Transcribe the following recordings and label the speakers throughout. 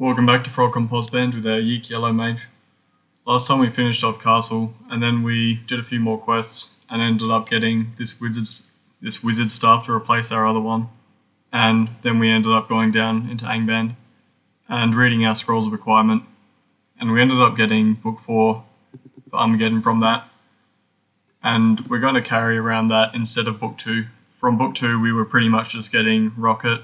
Speaker 1: Welcome back to FrogComposband with our Yeek Yellow Mage. Last time we finished off Castle, and then we did a few more quests, and ended up getting this wizard's this wizard staff to replace our other one. And then we ended up going down into Angband and reading our Scrolls of Acquirement. And we ended up getting book four for Armageddon from that. And we're going to carry around that instead of book two. From book two, we were pretty much just getting Rocket,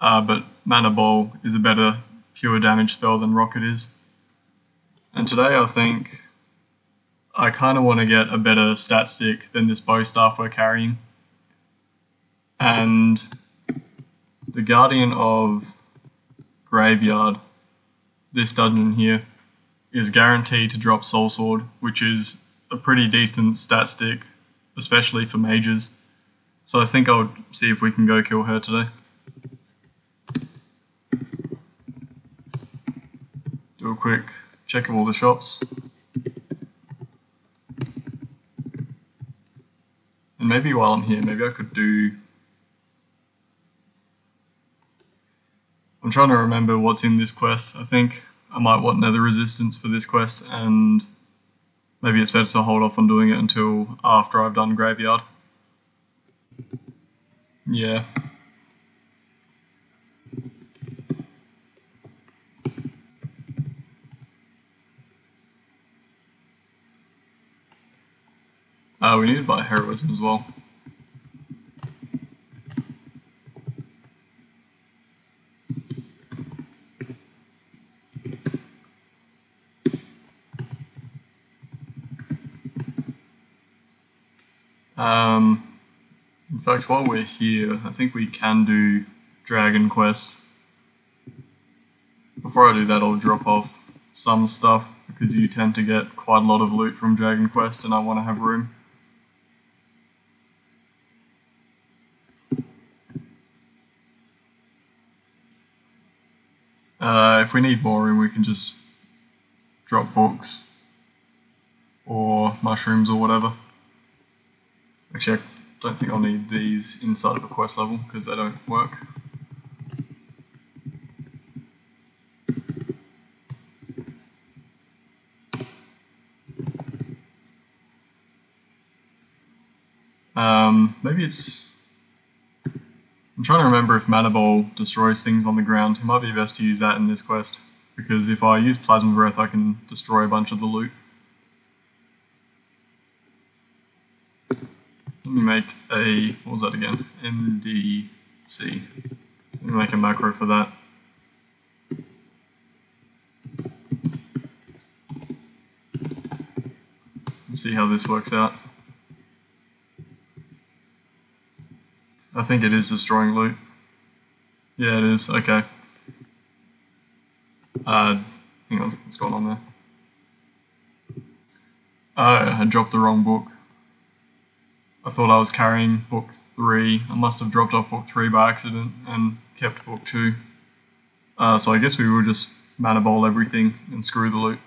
Speaker 1: uh, but Mana Ball is a better pure damage spell than Rocket is. And today I think I kind of want to get a better stat stick than this bow staff we're carrying. And the Guardian of Graveyard, this dungeon here, is guaranteed to drop Soulsword, which is a pretty decent stat stick, especially for mages. So I think I'll see if we can go kill her today. A quick check of all the shops. And maybe while I'm here, maybe I could do... I'm trying to remember what's in this quest. I think I might want nether resistance for this quest and maybe it's better to hold off on doing it until after I've done graveyard. Yeah. Uh, we need to buy heroism as well. Um, in fact, while we're here, I think we can do Dragon Quest. Before I do that, I'll drop off some stuff because you tend to get quite a lot of loot from Dragon Quest and I want to have room. Uh, if we need more room, we can just drop books or mushrooms or whatever. Actually, I don't think I'll need these inside of a quest level because they don't work. Um, maybe it's... I'm trying to remember if Mana Ball destroys things on the ground. It might be best to use that in this quest, because if I use Plasma Breath I can destroy a bunch of the loot. Let me make a, what was that again? MDC. Let me make a macro for that. See how this works out. I think it is destroying loot. Yeah, it is. Okay. Uh, hang on. What's going on there? Oh, I dropped the wrong book. I thought I was carrying book three. I must have dropped off book three by accident and kept book two. Uh, so I guess we will just mana ball everything and screw the loot.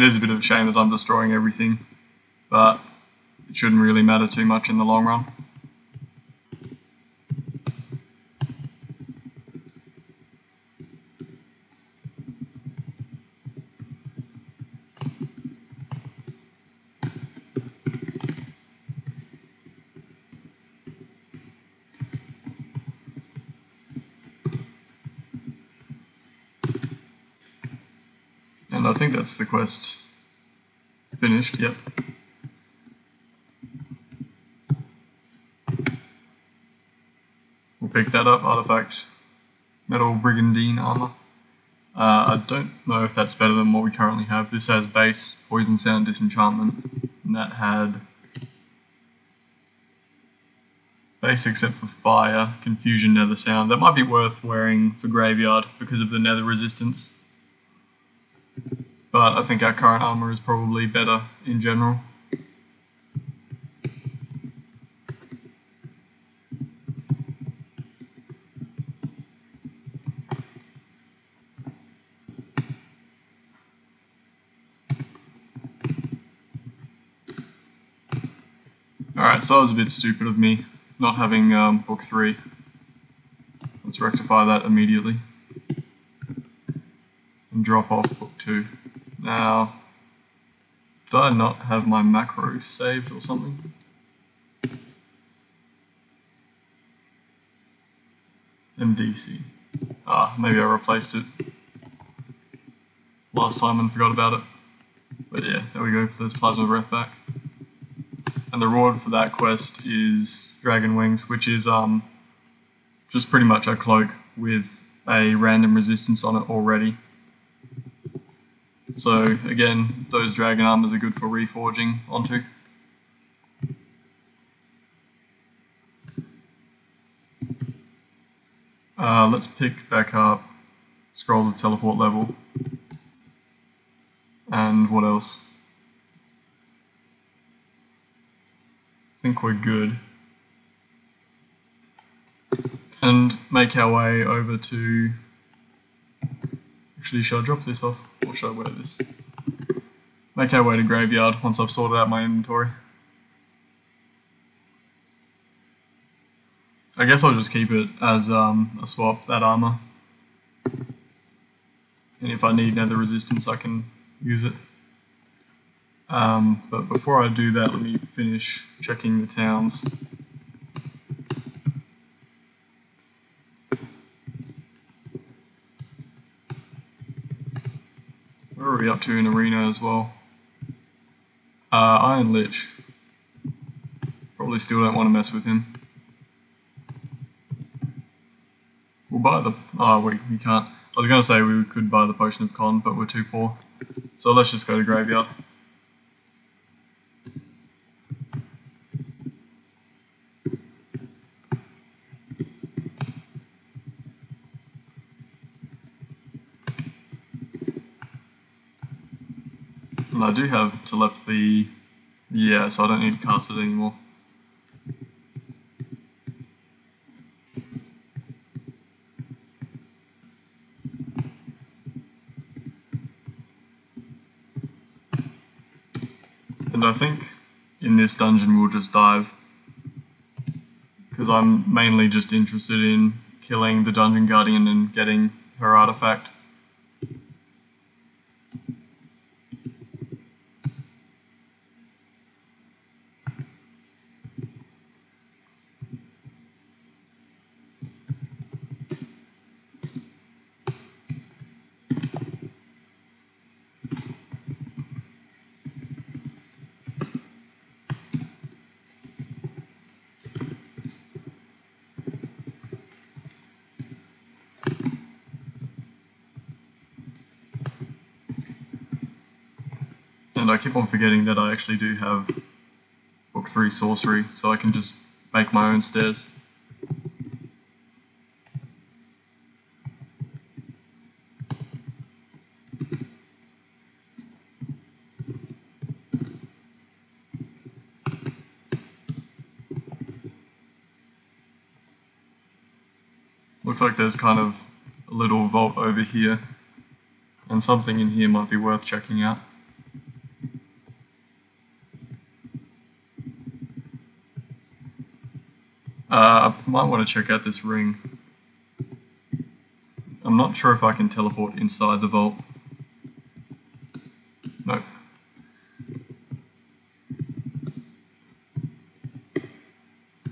Speaker 1: It is a bit of a shame that I'm destroying everything, but it shouldn't really matter too much in the long run. And I think that's the quest finished, yep. We'll pick that up, artifact, metal brigandine armor. Uh, I don't know if that's better than what we currently have. This has base, poison sound, disenchantment, and that had base except for fire, confusion, nether sound. That might be worth wearing for graveyard because of the nether resistance. But I think our current armor is probably better in general. Alright, so that was a bit stupid of me, not having um, book 3. Let's rectify that immediately. And drop off book 2. Now, did I not have my macros saved or something? MDC. Ah, maybe I replaced it last time and forgot about it. But yeah, there we go, there's Plasma Breath back. And the reward for that quest is Dragon Wings, which is um, just pretty much a cloak with a random resistance on it already. So again, those dragon armors are good for reforging onto. Uh, let's pick back up Scrolls of Teleport level. And what else? I think we're good. And make our way over to... Actually, should I drop this off? Or should I wear this? Make our way to Graveyard once I've sorted out my inventory. I guess I'll just keep it as um, a swap, that armor. And if I need nether resistance, I can use it. Um, but before I do that, let me finish checking the towns. Where are we up to in arena as well? Uh, Iron Lich. Probably still don't want to mess with him. We'll buy the... Oh, we, we can't. I was going to say we could buy the Potion of Con, but we're too poor. So let's just go to Graveyard. And I do have telepathy, yeah, so I don't need to cast it anymore. And I think in this dungeon we'll just dive. Because I'm mainly just interested in killing the Dungeon Guardian and getting her artifact. I keep on forgetting that I actually do have book 3 sorcery, so I can just make my own stairs. Looks like there's kind of a little vault over here, and something in here might be worth checking out. Uh, I might want to check out this ring. I'm not sure if I can teleport inside the vault. Nope.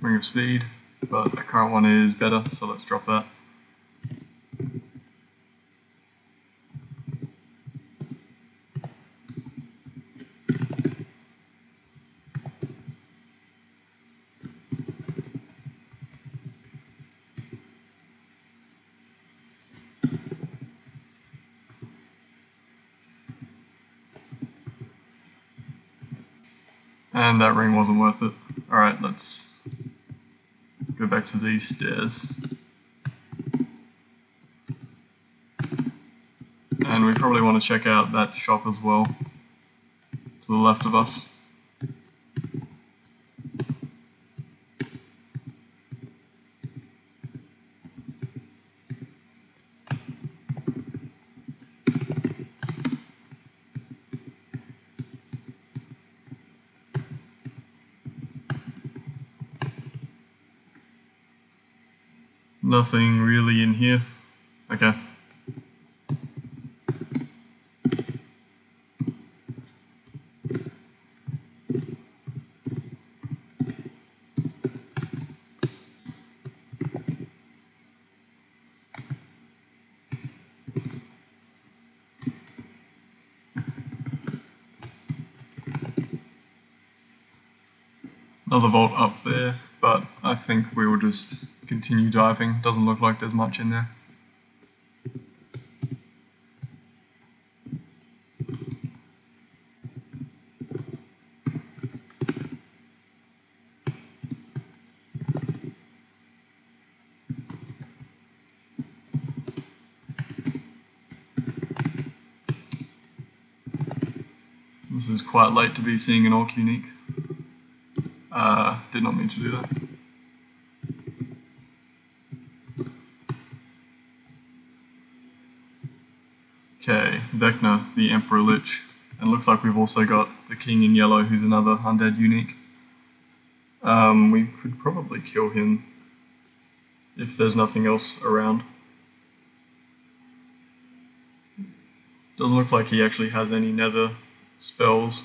Speaker 1: Ring of Speed, but the current one is better, so let's drop that. That ring wasn't worth it. Alright, let's go back to these stairs. And we probably want to check out that shop as well, to the left of us. Nothing really in here. Okay. Another vault up there, but I think we will just continue diving. Doesn't look like there's much in there. This is quite late to be seeing an Orc Unique. Uh, did not mean to do that. Okay, Vecna, the Emperor Lich. And looks like we've also got the King in Yellow, who's another Undead Unique. Um, we could probably kill him if there's nothing else around. Doesn't look like he actually has any nether spells,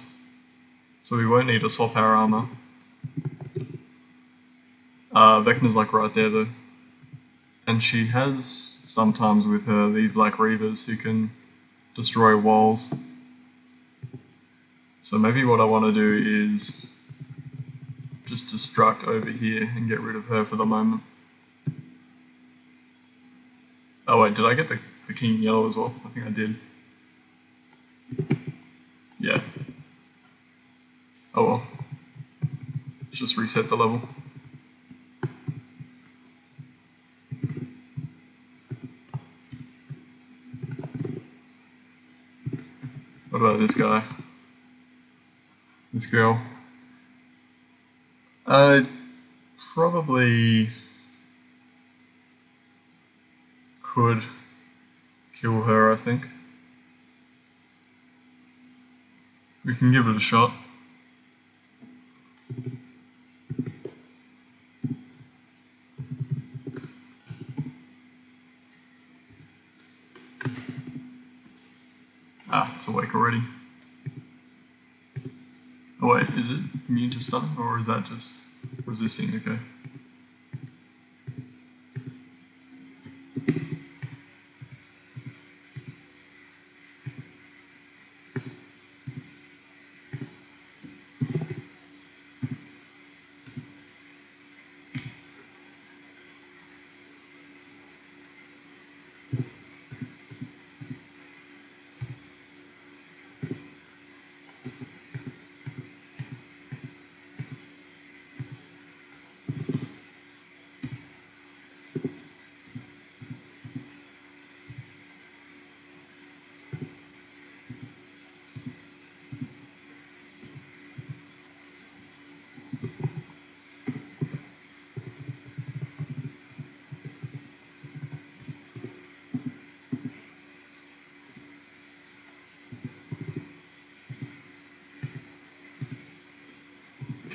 Speaker 1: so we won't need to swap our armor. Uh, Vecna's like right there though. And she has sometimes with her these Black Reavers who can destroy walls. So maybe what I want to do is just destruct over here and get rid of her for the moment. Oh wait, did I get the, the king yellow as well? I think I did. Yeah. Oh well. Let's just reset the level. What about this guy? This girl? I probably could kill her, I think. We can give it a shot. Ah, it's awake already. Oh wait, is it immune to stun or is that just resisting? Okay.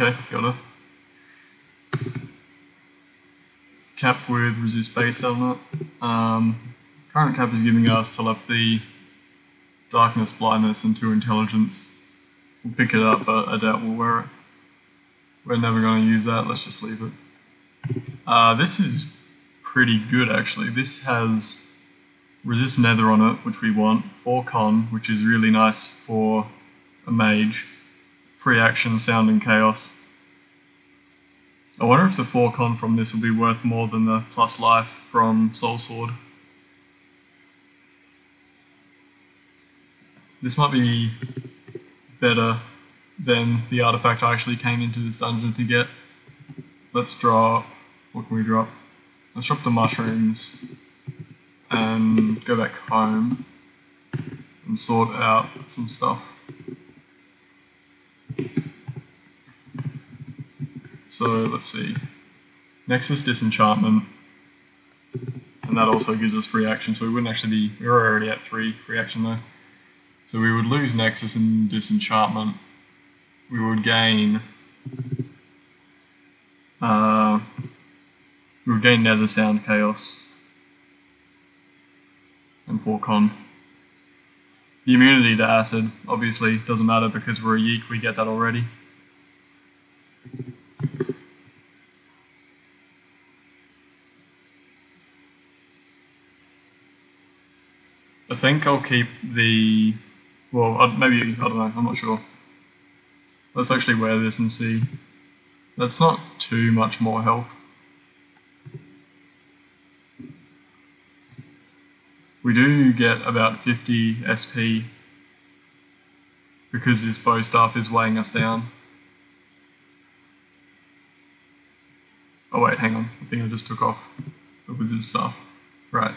Speaker 1: Okay, got her. Cap with resist base element. Um, current cap is giving us telepathy, darkness, blindness, and two intelligence. We'll pick it up, but I doubt we'll wear it. We're never going to use that, let's just leave it. Uh, this is pretty good actually. This has resist nether on it, which we want, 4 con, which is really nice for a mage, free action, sound, and chaos. I wonder if the 4 con from this will be worth more than the plus life from Soulsword. This might be better than the artifact I actually came into this dungeon to get. Let's drop, what can we drop? Let's drop the mushrooms and go back home and sort out some stuff. So let's see. Nexus Disenchantment. And that also gives us free action, so we wouldn't actually be, we were already at three free action though. So we would lose Nexus and Disenchantment. We would gain, uh, we would gain Nether Sound Chaos and 4 con. The immunity to acid obviously doesn't matter because we're a yeek, we get that already. I think I'll keep the, well, maybe, I don't know, I'm not sure. Let's actually wear this and see. That's not too much more health. We do get about 50 SP because this bow staff is weighing us down. Oh wait, hang on. I think I just took off the wizard stuff. Right.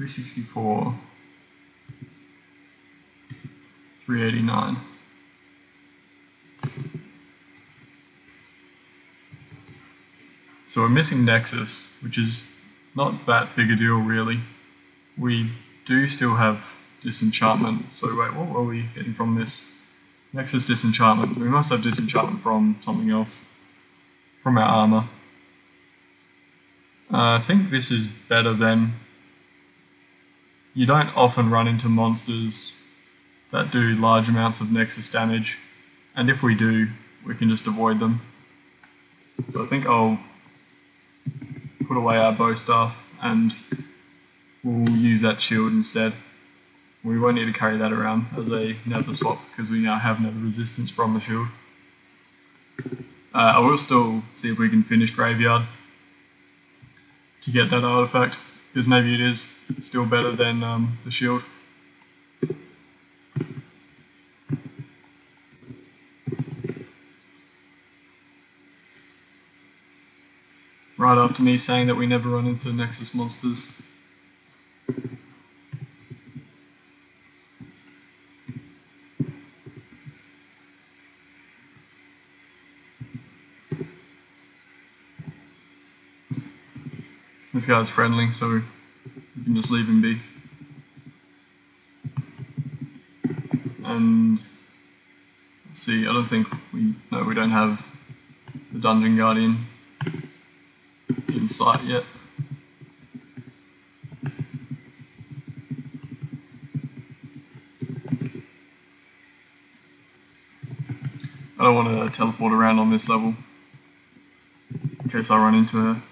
Speaker 1: 364. 389. So we're missing Nexus, which is not that big a deal really. We do still have disenchantment. So wait, what were we getting from this? Nexus disenchantment. We must have disenchantment from something else. From our armor. Uh, I think this is better than... You don't often run into monsters that do large amounts of Nexus damage. And if we do, we can just avoid them. So I think I'll put away our bow staff and we'll use that shield instead. We won't need to carry that around as a nether swap because we now have nether resistance from the shield. Uh, I will still see if we can finish Graveyard to get that artifact because maybe it is still better than um, the shield. right after me saying that we never run into Nexus monsters. This guy's friendly, so you can just leave him be. And let's see, I don't think we no we don't have the Dungeon Guardian in sight yet. I don't want to teleport around on this level in case I run into her.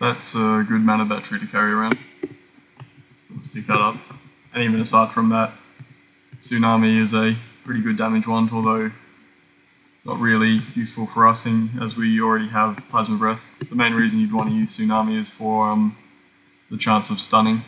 Speaker 1: That's a good mana battery to carry around. Let's pick that up. And even aside from that, Tsunami is a pretty good damage one, although not really useful for us in, as we already have Plasma Breath. The main reason you'd want to use Tsunami is for um, the chance of stunning.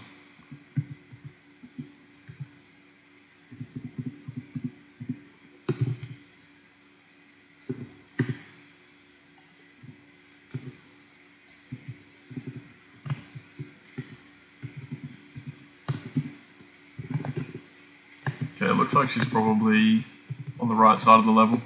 Speaker 1: looks like she's probably on the right side of the level.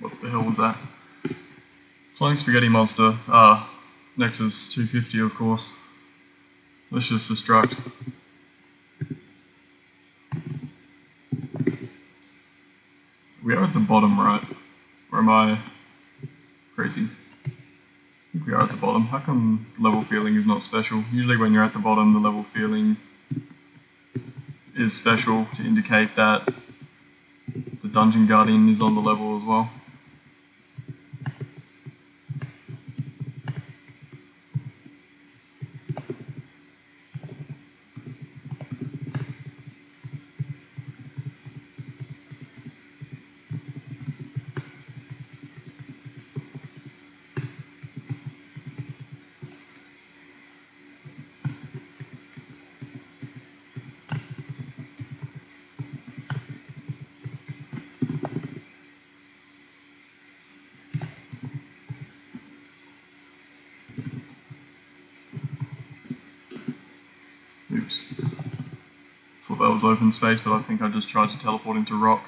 Speaker 1: What the hell was that? Flying Spaghetti Monster. Ah, Nexus 250, of course. Let's just destruct. Crazy? I think we are at the bottom. How come level feeling is not special? Usually when you're at the bottom, the level feeling is special to indicate that the Dungeon Guardian is on the level as well. Oops. Was open space, but I think I just tried to teleport into rock.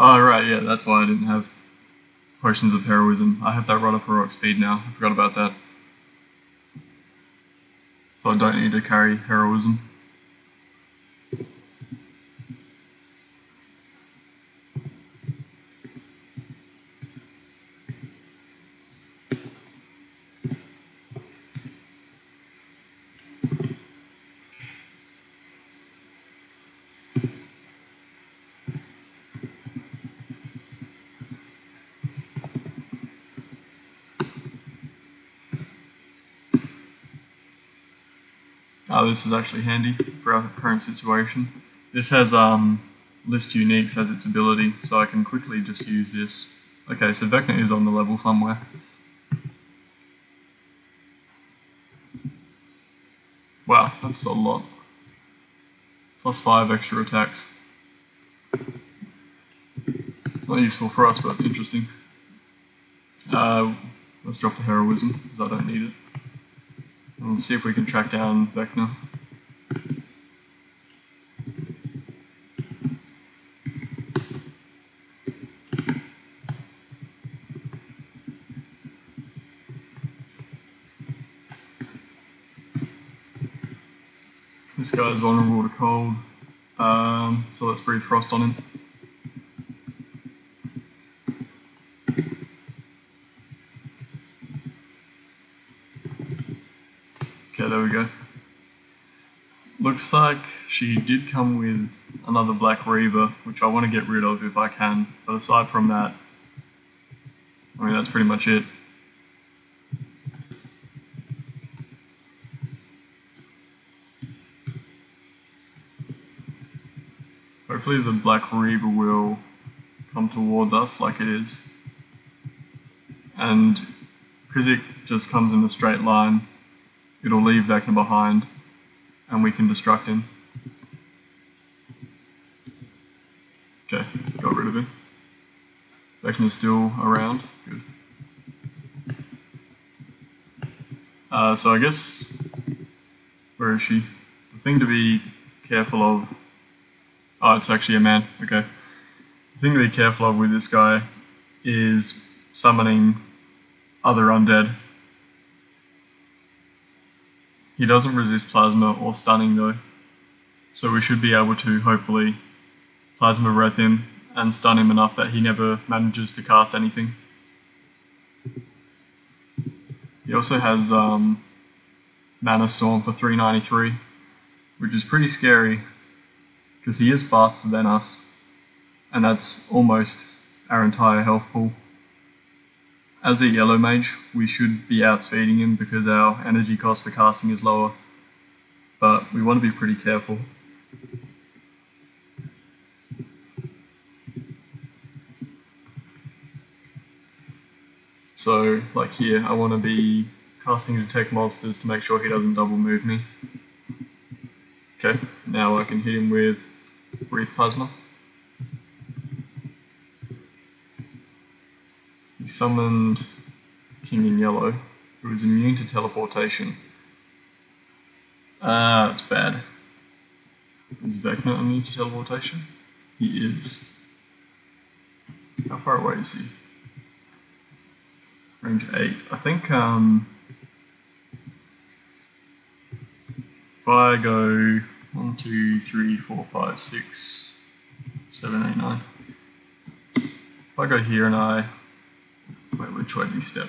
Speaker 1: Oh, right, yeah, that's why I didn't have potions of heroism. I have that right up heroic speed now. I forgot about that. So I don't need to carry heroism. Oh, this is actually handy for our current situation. This has um, list uniques as its ability, so I can quickly just use this. Okay, so Vecna is on the level somewhere. Wow, that's a lot. Plus 5 extra attacks. Not useful for us, but interesting. Uh, let's drop the heroism, because I don't need it. And see if we can track down Vecna. This guy is vulnerable to cold, um, so let's breathe frost on him. Okay, there we go. Looks like she did come with another Black Reaver, which I want to get rid of if I can. But aside from that, I mean, that's pretty much it. Hopefully the Black Reaver will come towards us like it is. And because it just comes in a straight line, it'll leave Vecna behind and we can destruct him. Okay, got rid of him. Vecna's still around, good. Uh, so I guess, where is she? The thing to be careful of, oh it's actually a man, okay. The thing to be careful of with this guy is summoning other undead he doesn't resist plasma or stunning though, so we should be able to hopefully plasma breath him and stun him enough that he never manages to cast anything. He also has um, Mana Storm for 393, which is pretty scary because he is faster than us, and that's almost our entire health pool. As a yellow mage, we should be outspeeding him because our energy cost for casting is lower. But we want to be pretty careful. So, like here, I want to be casting Detect Monsters to make sure he doesn't double move me. Okay, now I can hit him with Wreath Plasma. Summoned King in Yellow, who is immune to teleportation. Ah, that's bad. Is Vecna immune to teleportation? He is. How far away is he? Range 8. I think, um... If I go 1, 2, 3, 4, 5, 6, 7, 8, 9. If I go here and I... Wait, which way do you step?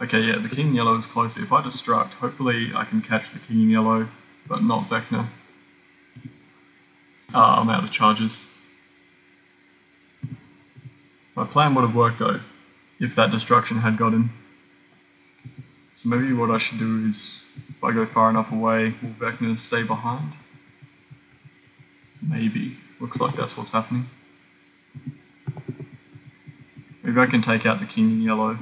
Speaker 1: Okay, yeah, the king in yellow is closer. If I destruct, hopefully I can catch the king in yellow, but not Vecna. Ah, I'm out of charges. My plan would have worked though, if that destruction had got in. So maybe what I should do is, if I go far enough away, will Vecna stay behind? Maybe. Looks like that's what's happening. Maybe I can take out the king in yellow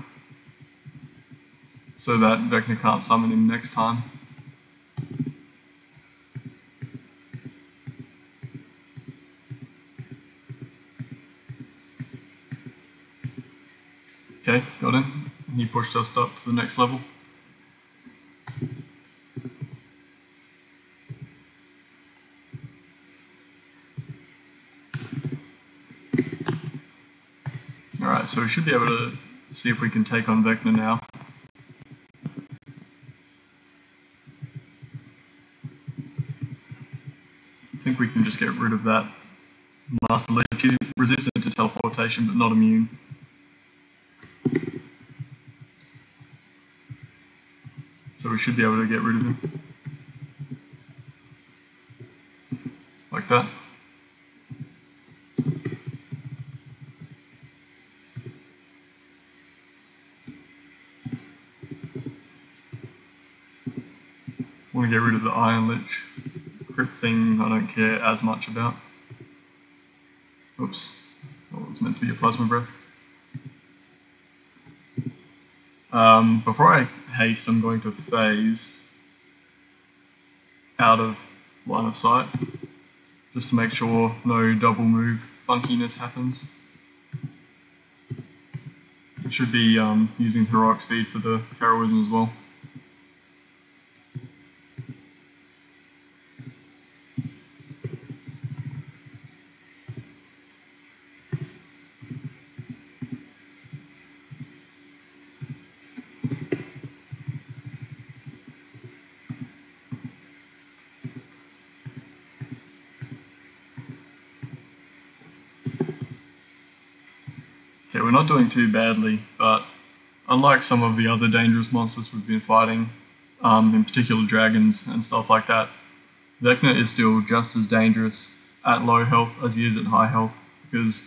Speaker 1: so that Vecna can't summon him next time. Okay, got him. He pushed us up to the next level. Alright, so we should be able to see if we can take on Vecna now. I think we can just get rid of that Master Lich. He's resistant to teleportation, but not immune. So we should be able to get rid of him. Like that. Want to get rid of the Iron Lich crypt thing I don't care as much about. Oops, that was meant to be a plasma breath. Um, before I haste, I'm going to phase out of line of sight, just to make sure no double move funkiness happens. I should be um, using heroic speed for the heroism as well. Not doing too badly, but unlike some of the other dangerous monsters we've been fighting, um, in particular dragons and stuff like that, Vecna is still just as dangerous at low health as he is at high health, because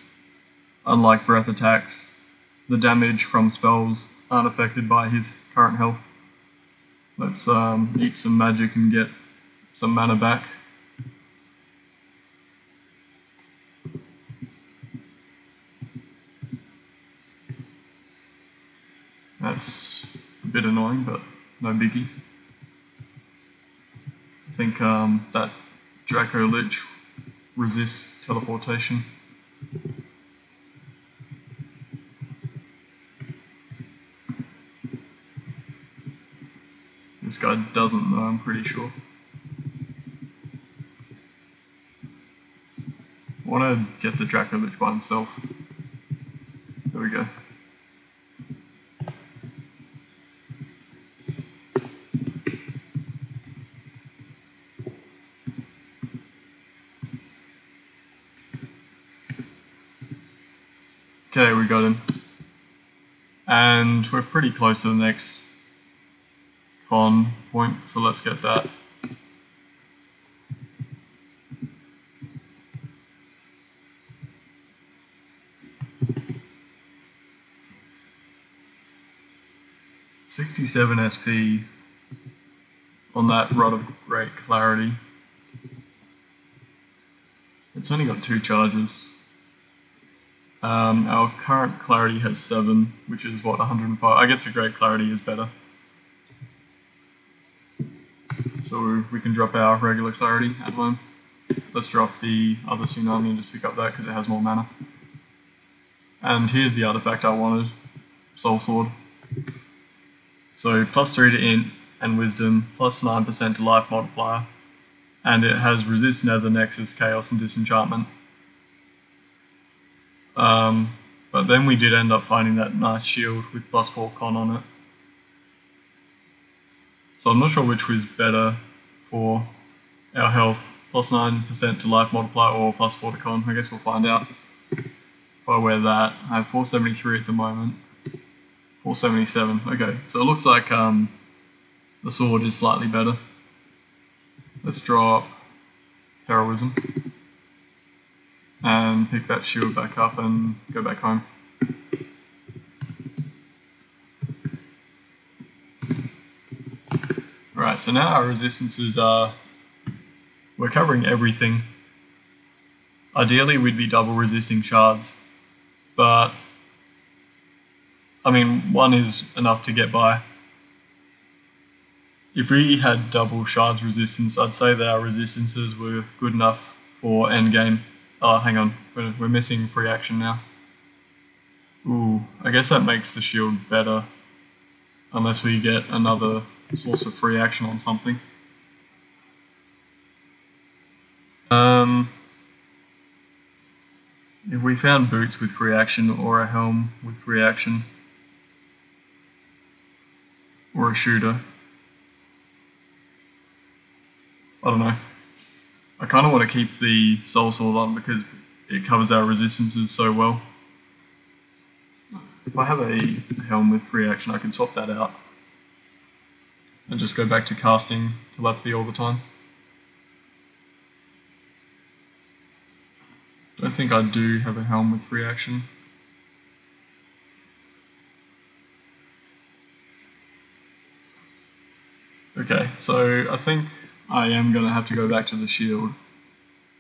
Speaker 1: unlike breath attacks, the damage from spells aren't affected by his current health. Let's um, eat some magic and get some mana back. That's annoying, but no biggie. I think um, that Draco Lich resists teleportation. This guy doesn't though, I'm pretty sure. I want to get the Draco Lich by himself. There we go. Okay, we got him. And we're pretty close to the next con point, so let's get that. Sixty-seven SP on that rod of great clarity. It's only got two charges. Um, our current clarity has 7, which is what, 105? I guess a great clarity is better. So we can drop our regular clarity at home. Let's drop the other tsunami and just pick up that because it has more mana. And here's the artifact I wanted, Soulsword. So plus 3 to int and wisdom, plus 9% to life multiplier, and it has resist nether, nexus, chaos, and disenchantment. Um, but then we did end up finding that nice shield with plus 4 con on it. So I'm not sure which was better for our health. Plus 9% to life multiplier or plus 4 to con. I guess we'll find out. If I wear that, I have 473 at the moment. 477. Okay, so it looks like um, the sword is slightly better. Let's drop heroism and pick that shield back up and go back home. Alright, so now our resistances are, we're covering everything. Ideally we'd be double resisting shards, but I mean, one is enough to get by. If we had double shards resistance, I'd say that our resistances were good enough for endgame. Oh, hang on, we're, we're missing free action now. Ooh, I guess that makes the shield better. Unless we get another source of free action on something. Um, if we found boots with free action or a helm with free action, or a shooter. I don't know. I kind of want to keep the Soulsword on because it covers our resistances so well. If I have a helm with free action, I can swap that out and just go back to casting telepathy all the time. Don't think I do have a helm with free action. Okay, so I think I am going to have to go back to the shield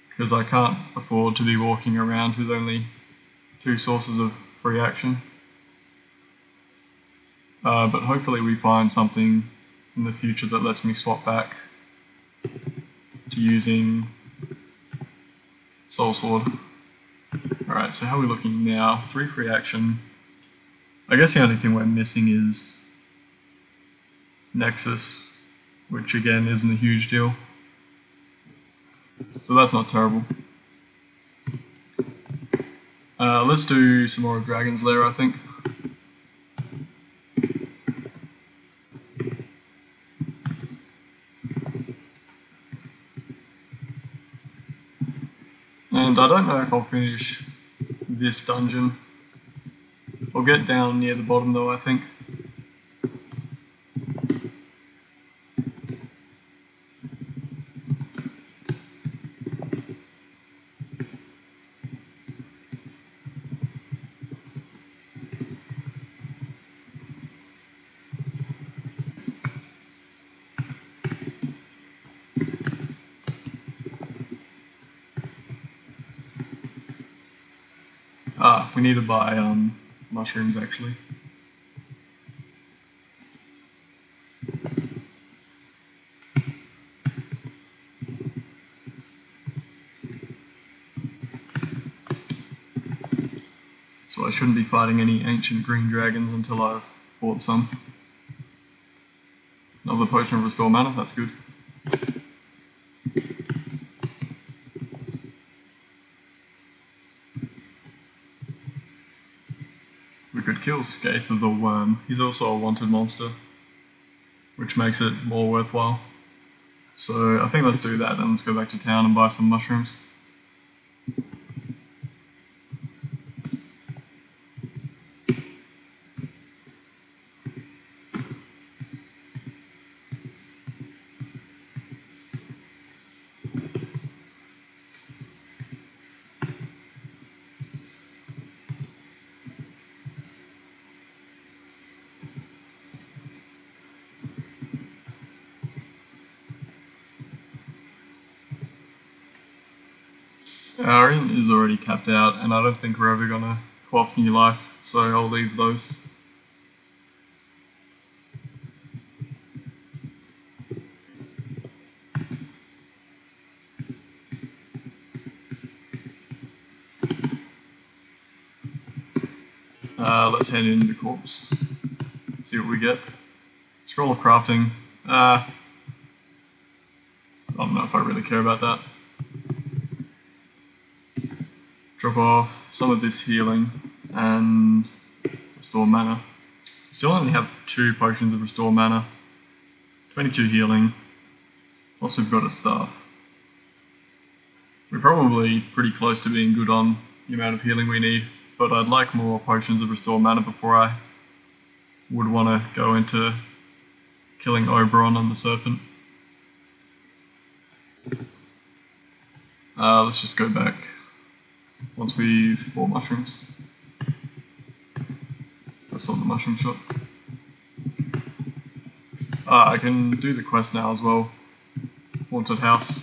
Speaker 1: because I can't afford to be walking around with only two sources of free action. Uh, but hopefully we find something in the future that lets me swap back to using Soulsword. Alright, so how are we looking now? Three free action. I guess the only thing we're missing is Nexus which again isn't a huge deal. So that's not terrible. Uh, let's do some more Dragon's Lair, I think. And I don't know if I'll finish this dungeon. I'll get down near the bottom though, I think. Ah, we need to buy um, mushrooms actually. So I shouldn't be fighting any ancient green dragons until I've bought some. Another potion of restore mana, that's good. We could kill the Worm. He's also a wanted monster, which makes it more worthwhile. So I think let's do that and let's go back to town and buy some mushrooms. Capped out, and I don't think we're ever gonna quaff new life, so I'll leave those. Uh, let's hand in the corpse. See what we get. Scroll of crafting. Uh, I don't know if I really care about that. Drop off some of this healing and restore mana. Still only have two potions of restore mana. 22 healing. Plus we've got a staff. We're probably pretty close to being good on the amount of healing we need, but I'd like more potions of restore mana before I would want to go into killing Oberon and the Serpent. Uh, let's just go back once we've bought mushrooms. That's not the mushroom shop. Uh, I can do the quest now as well. Haunted house.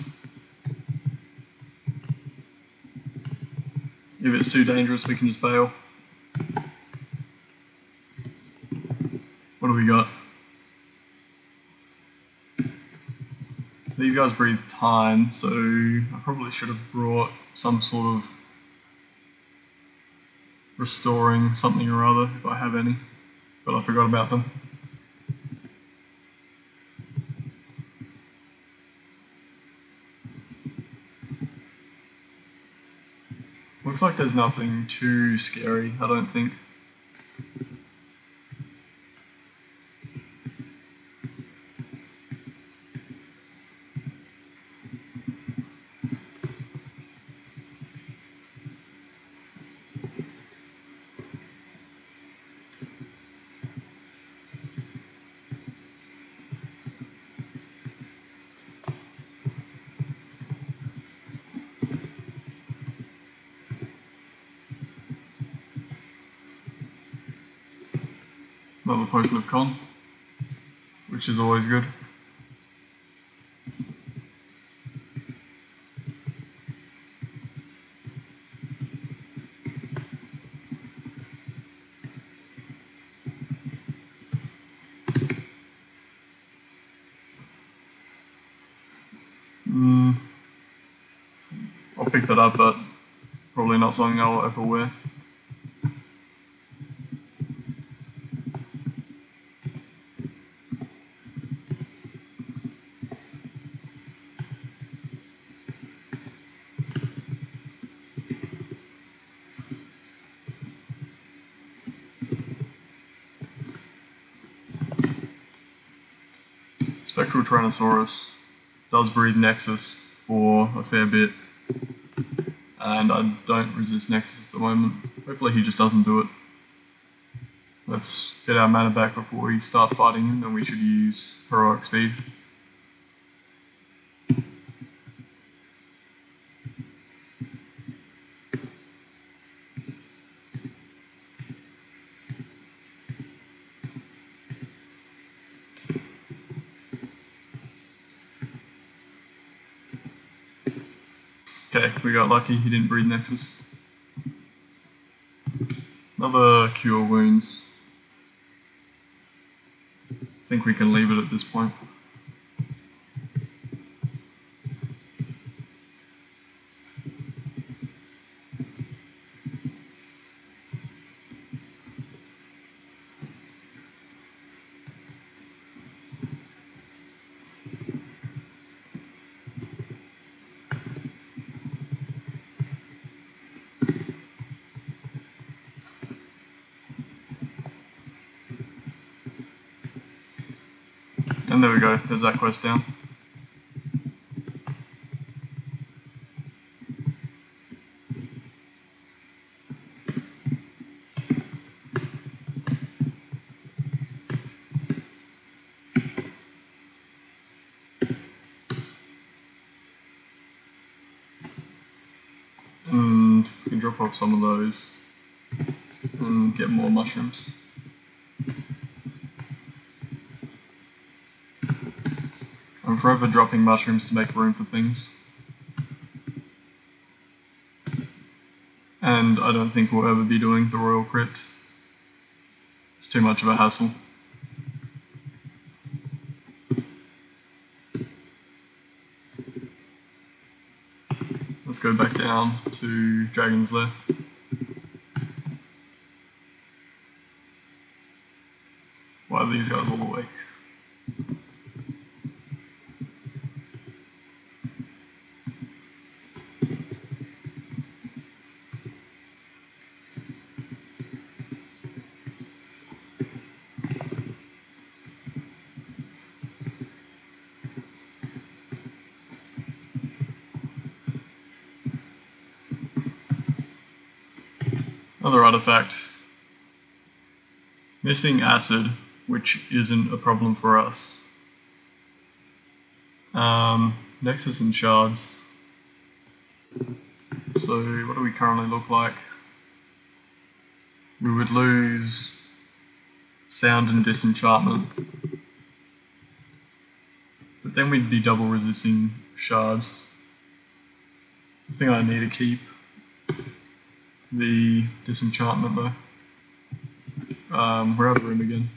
Speaker 1: If it's too dangerous, we can just bail. What do we got? These guys breathe time, so I probably should have brought some sort of restoring something or other if I have any, but I forgot about them. Looks like there's nothing too scary, I don't think. Another potion of con, which is always good. Mm. I'll pick that up, but probably not something I'll ever wear. Tyrannosaurus does breathe Nexus for a fair bit, and I don't resist Nexus at the moment. Hopefully he just doesn't do it. Let's get our mana back before we start fighting him, then we should use Heroic Speed. Okay, we got lucky, he didn't breathe Nexus. Another Cure Wounds. I think we can leave it at this point. And there we go, there's that quest down. And we can drop off some of those and get more mushrooms. I'm forever dropping mushrooms to make room for things. And I don't think we'll ever be doing the Royal Crypt. It's too much of a hassle. Let's go back down to Dragon's Lair. Why are these guys all Another artifact. Missing acid, which isn't a problem for us. Um, Nexus and shards. So what do we currently look like? We would lose sound and disenchantment. But then we'd be double resisting shards. I think I need to keep the disenchantment though. Um, we're out of room again.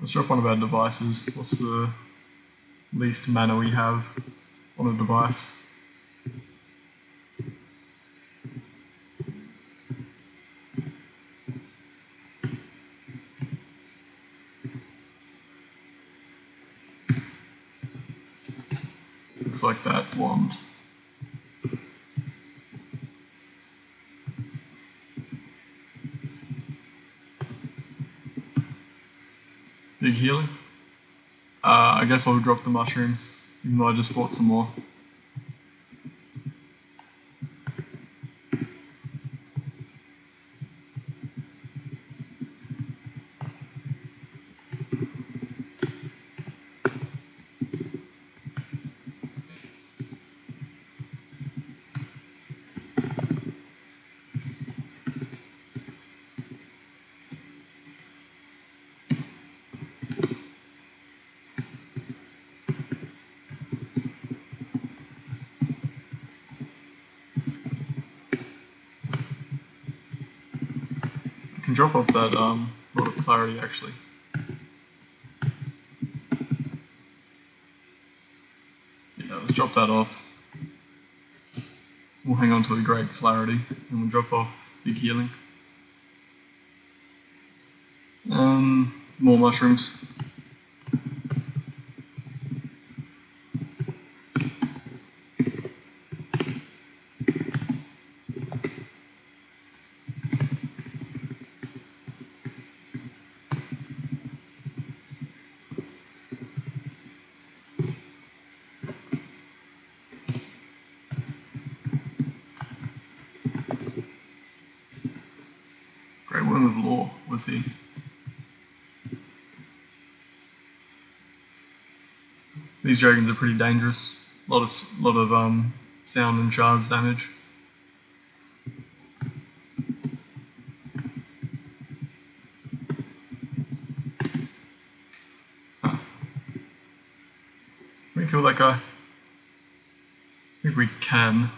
Speaker 1: Let's drop one of our devices. What's the least mana we have on a device? Looks like that wand. Big healing. Uh, I guess I'll drop the mushrooms, even though I just bought some more. Drop off that um, of Clarity actually. Yeah, let's drop that off. We'll hang on to the Great Clarity and we'll drop off Big Healing. Um, more mushrooms. Great Worm of He. These dragons are pretty dangerous. A lot of lot of um, sound and shards damage. Huh. Can we kill that guy? I think we can.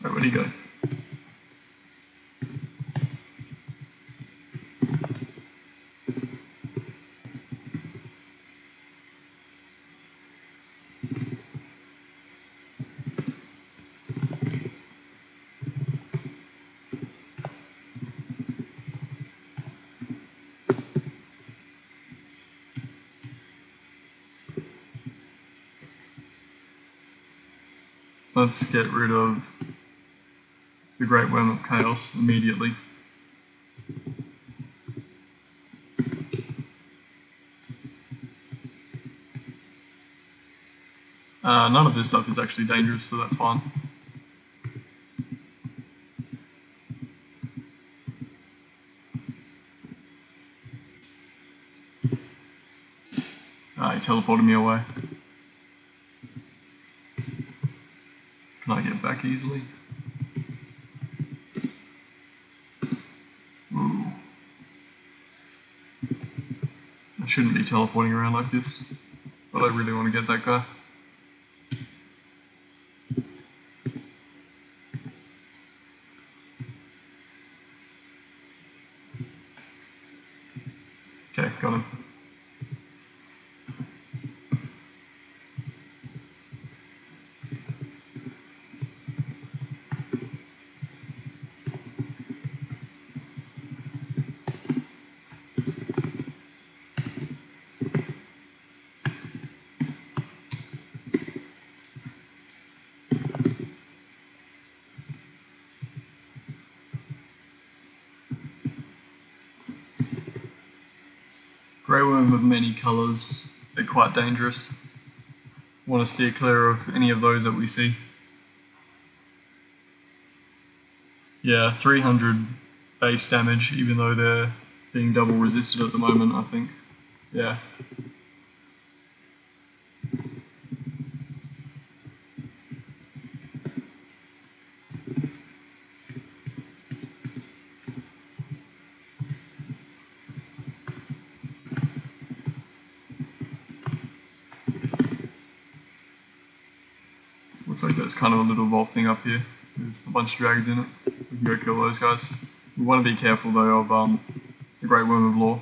Speaker 1: Right, where'd he go? Let's get rid of the Great Worm of Chaos immediately. Uh, none of this stuff is actually dangerous, so that's fine. Ah, he teleported me away. back easily. Ooh. I shouldn't be teleporting around like this, but I really want to get that guy. Grey worm with many colours, they're quite dangerous. Want to steer clear of any of those that we see. Yeah, 300 base damage, even though they're being double resisted at the moment, I think. Yeah. Looks like there's kind of a little vault thing up here. There's a bunch of dragons in it. We can go kill those guys. We want to be careful though of um, the Great Worm of Law.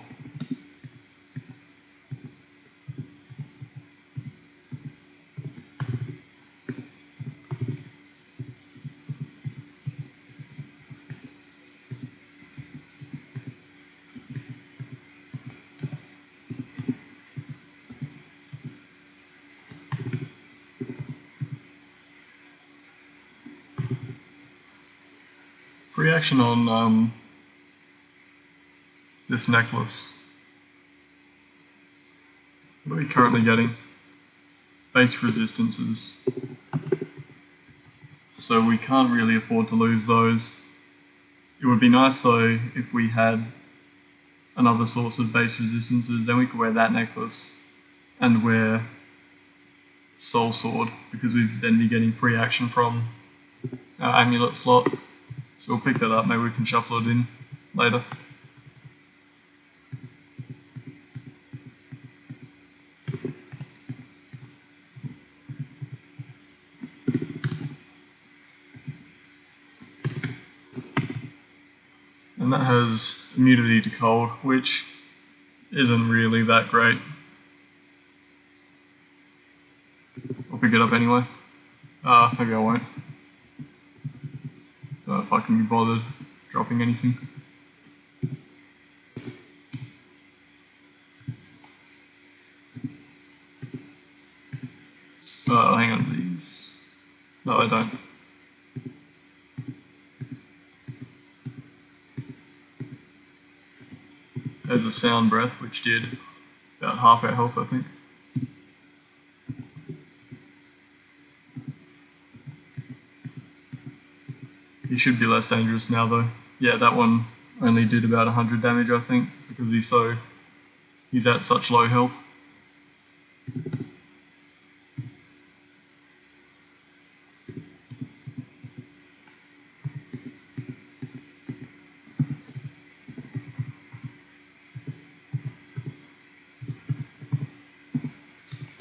Speaker 1: Free on um, this necklace. What are we currently getting? Base resistances. So we can't really afford to lose those. It would be nice though if we had another source of base resistances, then we could wear that necklace and wear Soulsword because we'd then be getting free action from our amulet slot. So we'll pick that up, maybe we can shuffle it in later. And that has immunity to cold, which isn't really that great. I'll pick it up anyway. Uh, maybe I won't. Uh, if I can be bothered dropping anything. Uh, hang on to these. No, I don't. There's a sound breath, which did about half our health, I think. He should be less dangerous now, though. Yeah, that one only did about 100 damage, I think, because he's so... He's at such low health.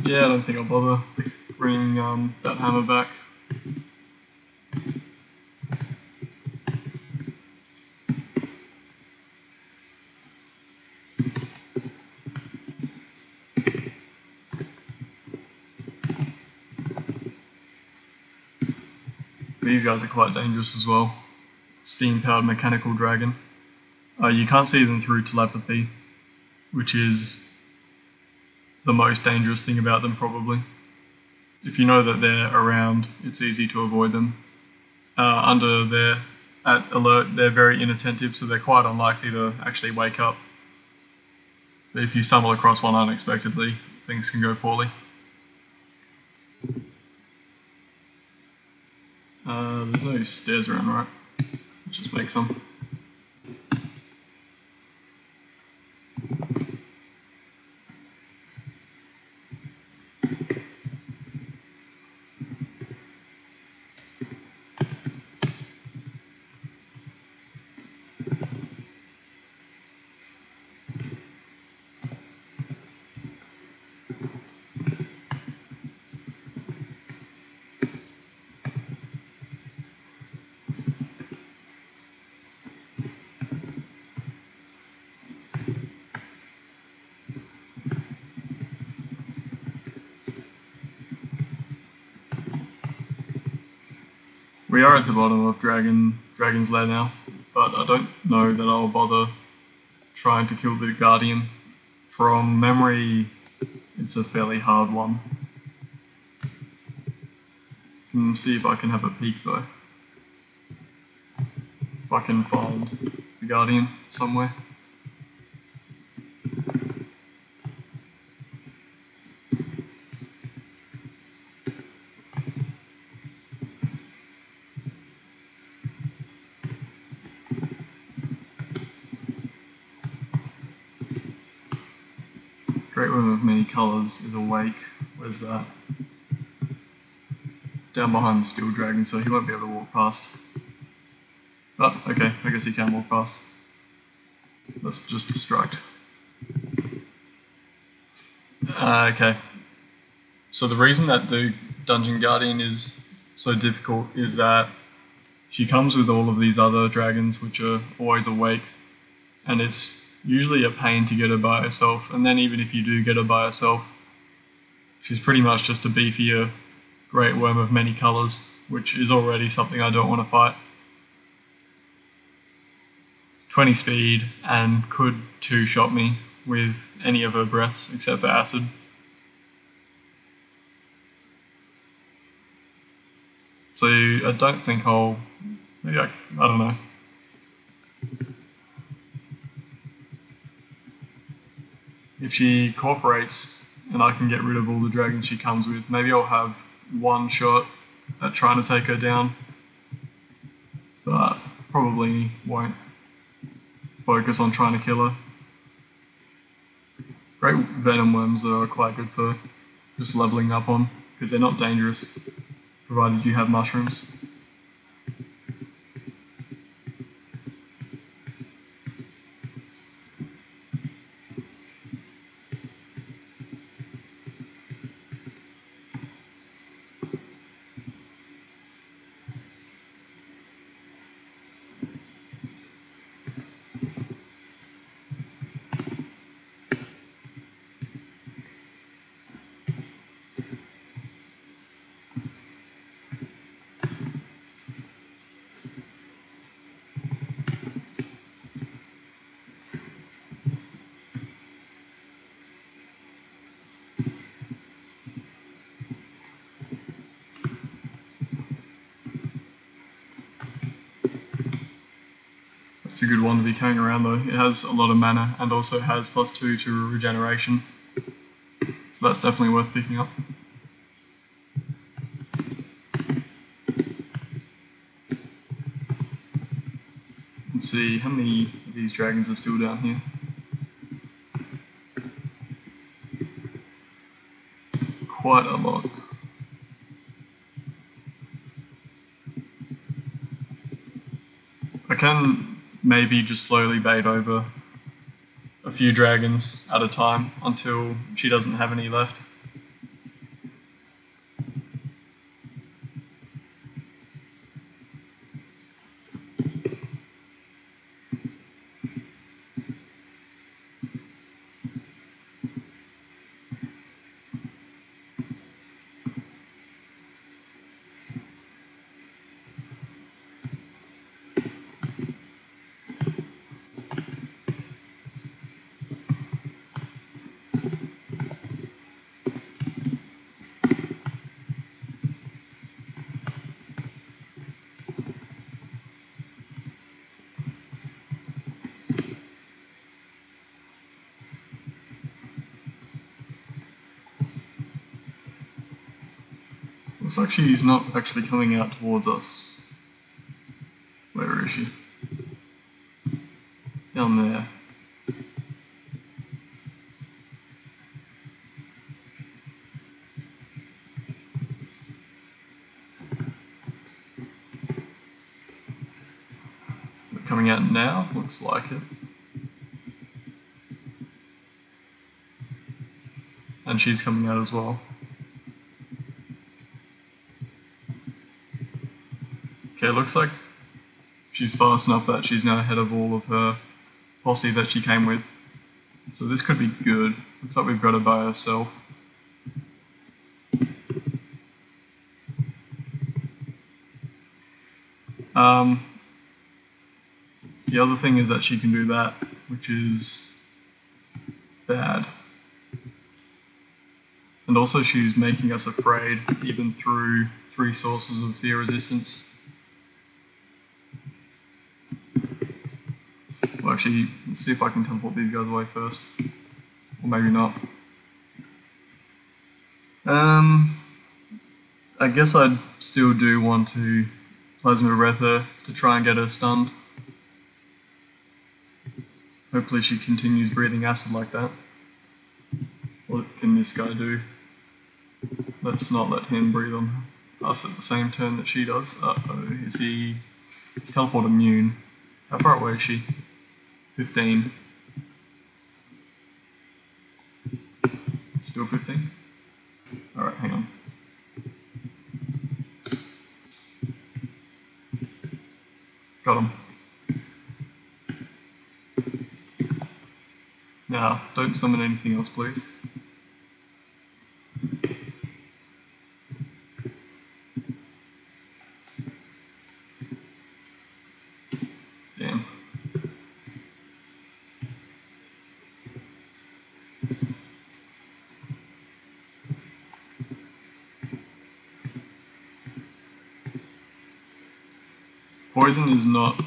Speaker 1: Yeah, I don't think I'll bother bringing um, that hammer back. These guys are quite dangerous as well. Steam powered mechanical dragon. Uh, you can't see them through telepathy, which is the most dangerous thing about them, probably. If you know that they're around, it's easy to avoid them. Uh, under their at alert, they're very inattentive, so they're quite unlikely to actually wake up. But if you stumble across one unexpectedly, things can go poorly. Uh, there's no stairs around, right? Just make some. Are at the bottom of Dragon Dragon's Lair now, but I don't know that I'll bother trying to kill the Guardian. From memory, it's a fairly hard one. Can see if I can have a peek though. If I can find the Guardian somewhere. Great Worm of Many Colours is awake. Where's that? Down behind the Steel Dragon, so he won't be able to walk past. Oh, okay, I guess he can walk past. Let's just distract. Uh, okay. So the reason that the Dungeon Guardian is so difficult is that she comes with all of these other dragons which are always awake, and it's usually a pain to get her by herself. And then even if you do get her by herself, she's pretty much just a beefier great worm of many colours, which is already something I don't want to fight. 20 speed and could two shot me with any of her breaths except for acid. So I don't think I'll. Maybe I, I don't know. If she cooperates and I can get rid of all the dragons she comes with, maybe I'll have one shot at trying to take her down. But probably won't focus on trying to kill her. Great venom worms are quite good for just leveling up on because they're not dangerous provided you have mushrooms. It's a good one to be carrying around though. It has a lot of mana and also has plus two to regeneration. So that's definitely worth picking up. Let's see, how many of these dragons are still down here? Quite a lot. I can maybe just slowly bait over a few dragons at a time until she doesn't have any left. Looks like she's not actually coming out towards us. Where is she? Down there. Coming out now, looks like it. And she's coming out as well. Okay, looks like she's fast enough that she's now ahead of all of her posse that she came with. So this could be good. Looks like we've got her by herself. Um, the other thing is that she can do that, which is bad. And also she's making us afraid, even through three sources of fear resistance. Well, actually, see if I can teleport these guys away first. Or maybe not. Um, I guess I'd still do want to Plasma her to try and get her stunned. Hopefully she continues breathing acid like that. What can this guy do? Let's not let him breathe on us at the same turn that she does. Uh-oh, is he... He's teleport immune. How far away is she? 15. Still 15? Alright, hang on. Got him. Now, don't summon anything else, please. Poison is not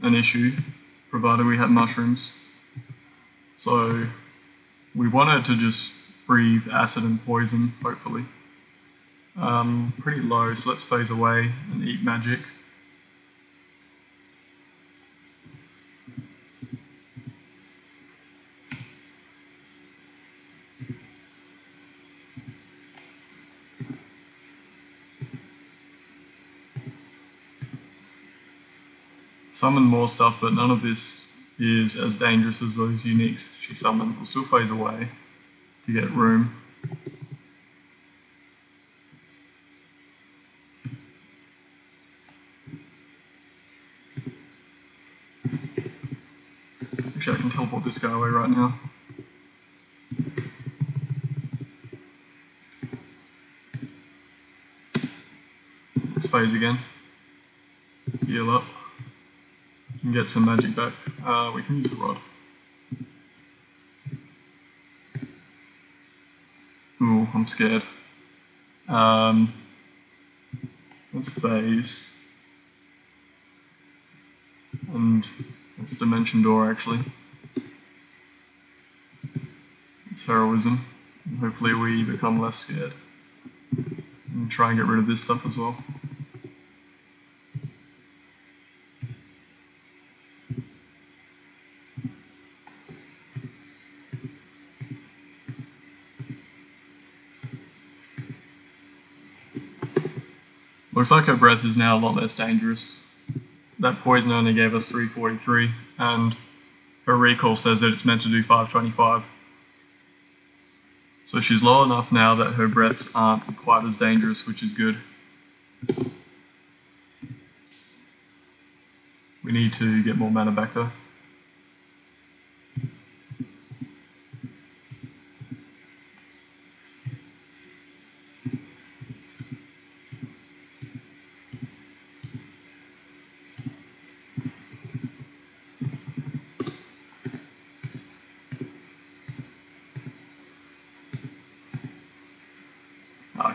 Speaker 1: an issue, provided we have mushrooms. So we want it to just breathe acid and poison, hopefully. Um, pretty low, so let's phase away and eat magic. Summon more stuff, but none of this is as dangerous as those uniques she summoned. Phase away to get room. Actually, I can teleport this guy away right now. Let's phase again. Heal up and get some magic back. Uh, we can use the rod. Ooh, I'm scared. Um, let's phase. And it's Dimension Door actually. It's heroism. Hopefully we become less scared. And try and get rid of this stuff as well. Looks like her breath is now a lot less dangerous. That poison only gave us 343, and her recall says that it's meant to do 525. So she's low enough now that her breaths aren't quite as dangerous, which is good. We need to get more mana back though.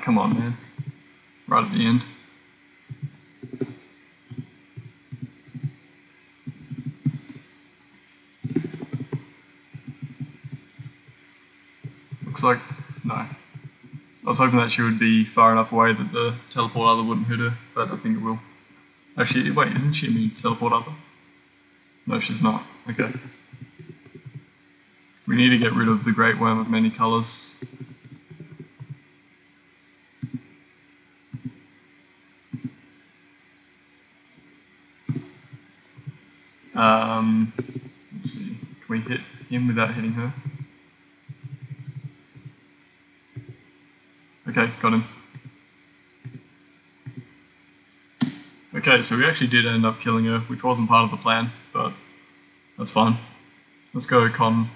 Speaker 1: come on, man. Right at the end. Looks like, no. I was hoping that she would be far enough away that the teleport other wouldn't hit her, but I think it will. Actually, wait, isn't she to teleport other? No, she's not. Okay. We need to get rid of the Great Worm of many colours. Um, let's see. Can we without hitting her? Okay, got him. Okay, so we actually did end up killing her, which wasn't part of the plan, but that's fine. Let's go con.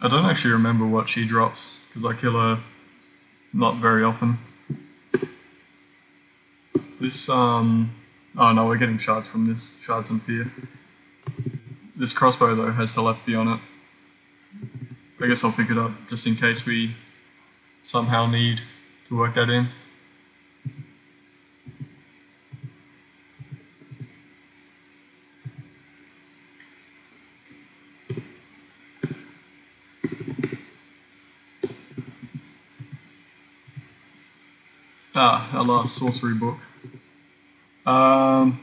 Speaker 1: I don't actually remember what she drops, because I kill her not very often. This, um, oh no, we're getting shards from this, shards and fear. This crossbow though has telepathy on it. I guess I'll pick it up just in case we somehow need to work that in. Ah, our last sorcery book. Um,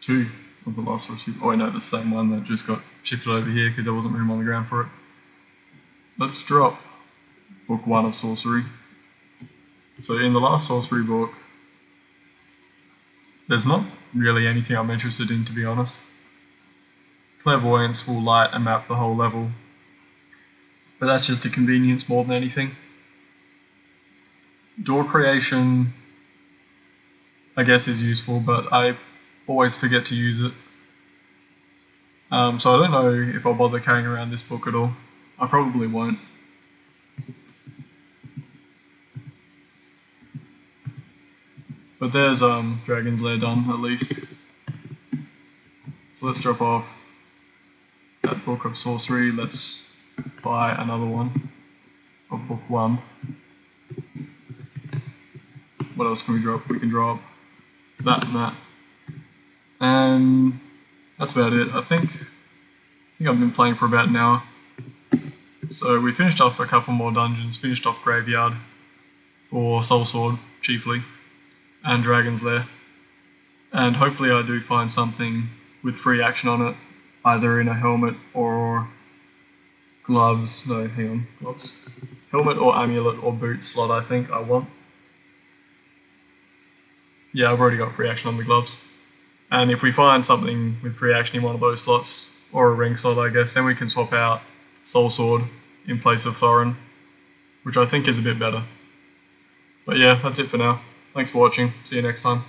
Speaker 1: two of the last sorcery. Oh, I know the same one that just got shifted over here because there wasn't room on the ground for it. Let's drop book one of sorcery. So in the last sorcery book, there's not really anything I'm interested in, to be honest. Clairvoyance will light and map the whole level but that's just a convenience more than anything. Door creation, I guess, is useful, but I always forget to use it. Um, so I don't know if I'll bother carrying around this book at all. I probably won't. But there's um, Dragon's Lair done, at least. So let's drop off that book of sorcery. Let's buy another one of book one. What else can we drop? We can drop that and that. And that's about it. I think I think I've been playing for about an hour. So we finished off a couple more dungeons, finished off Graveyard for Soulsword chiefly, and Dragon's Lair. And hopefully I do find something with free action on it, either in a helmet or gloves, no, hang on, gloves. Helmet or amulet or boot slot, I think I want. Yeah, I've already got free action on the gloves. And if we find something with free action in one of those slots, or a ring slot, I guess, then we can swap out Soulsword in place of Thorin, which I think is a bit better. But yeah, that's it for now. Thanks for watching. See you next time.